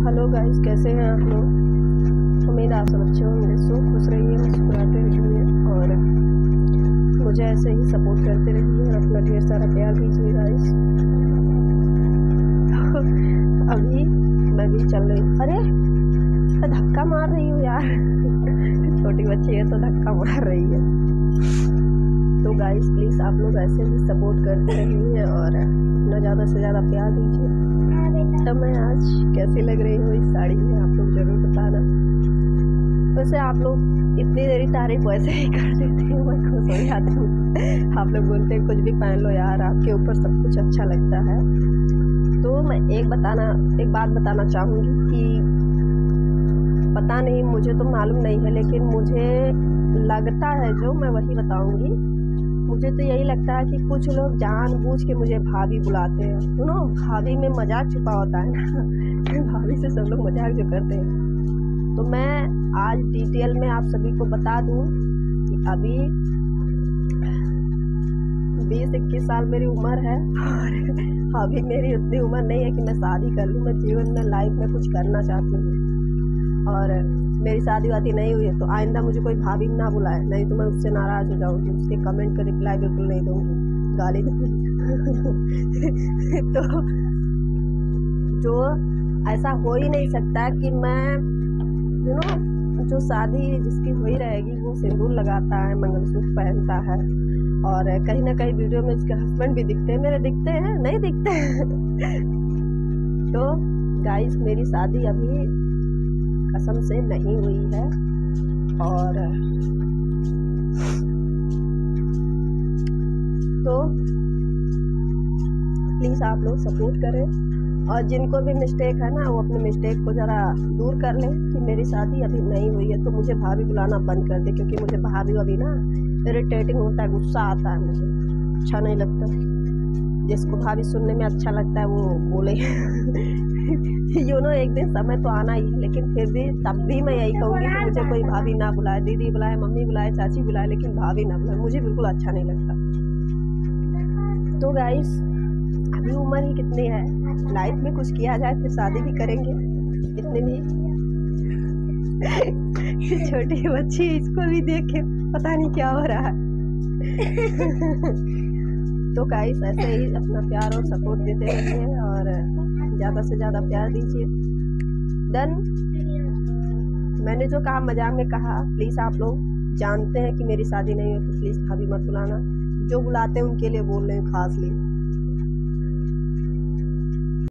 Hello guys, कैसे हैं आप लोग? उम्मीद आप सब अच्छे होंगे। सो खुश रहिए, मुस्कुराते रहिए और मुझे ऐसे ही सपोर्ट करते रहिए और अपना ढेर सारा प्यार दीजिए गाइस। तो अभी मैं भी चल रही हूँ। अरे, मैं धक्का मार रही हूँ यार। छोटी बच्ची है तो धक्का मार रही है। तो गाइस प्लीज़ आप लोग ऐसे ही सपोर्ट करते रहिए और अपना ज़्यादा से ज़्यादा प्यार दीजिए तो मैं आज कैसी लग रही हूँ इस साड़ी में, आप लोग ज़रूर बताना। वैसे आप लोग इतनी देरी तारीफ़ वैसे ही कर देते हैं, मैं खुश हो जाती हूँ। आप लोग बोलते हैं, कुछ भी पहन लो यार, आपके ऊपर सब कुछ अच्छा लगता है। तो मैं एक बताना, एक बात बताना चाहूँगी कि पता नहीं, मुझे तो मालूम नहीं है, लेकिन मुझे लगता है जो मैं वही बताऊँगी मुझे तो यही लगता है कि कुछ लोग जानबूझ के मुझे भाभी बुलाते हैं। सुनो भाभी में मज़ाक छुपा होता है ना। भाभी से सब लोग मज़ाक जो करते हैं। तो मैं आज डिटेल में आप सभी को बता दूँ कि अभी बीस इक्कीस साल मेरी उम्र है और अभी मेरी उतनी उम्र नहीं है कि मैं शादी कर लूँ। मैं जीवन में लाइफ में कुछ करना चाहती हूँ। और मेरी शादी वादी नहीं हुई है तो आइंदा मुझे कोई भाभी ना बुलाए। नहीं तो मैं उससे नाराज़ हो जाऊँगी, उसके कमेंट का रिप्लाई बिल्कुल नहीं दूँगी। गाली दूँगी। तो जो ऐसा हो ही नहीं सकता कि मैं यू नो जो शादी जिसकी हुई रहेगी, वो सिंदूर लगाता है, मंगलसूत्र पहनता है, और कहीं ना कहीं वीडियो में उसके हस्बैंड भी दिखते हैं, मेरे दिखते हैं, नहीं दिखते हैं। तो गाइस मेरी शादी अभी कसम से नहीं हुई है। और तो प्लीज़ आप लोग सपोर्ट करें। और जिनको भी मिस्टेक है ना, वो अपने मिस्टेक को ज़रा दूर कर लें कि मेरी शादी अभी नहीं हुई है तो मुझे भाभी बुलाना बंद कर दे, क्योंकि मुझे भाभी अभी ना इरिटेटिंग होता है, गुस्सा आता है मुझे। अच्छा नहीं लगता। जिसको भाभी सुनने में अच्छा लगता है, वो बोले। यू नो एक दिन समय तो आना ही है, लेकिन फिर भी तब भी मैं यही कहूँगी कि मुझे कोई भाभी ना बुलाए, दीदी बुलाए, मम्मी बुलाए, चाची बुलाए, लेकिन भाभी ना बुलाए। मुझे बिल्कुल अच्छा नहीं लगता। तो गाइस अभी उम्र ही कितनी है? लाइफ में कुछ किया जाए, फिर शादी भी करेंगे। इतने भी छोटी बच्ची इसको भी देख। के पता नहीं क्या हो रहा है। तो गाइस ऐसे ही अपना प्यार और सपोर्ट देते रहिए और ज़्यादा से ज़्यादा प्यार दीजिए। देन मैंने जो कहा मज़ाक में कहा प्लीज़ आप लोग जानते हैं कि मेरी शादी नहीं है तो प्लीज़ भाभी मत बुलाना। जो बुलाते हैं उनके लिए बोल रहे हैं, खास लिए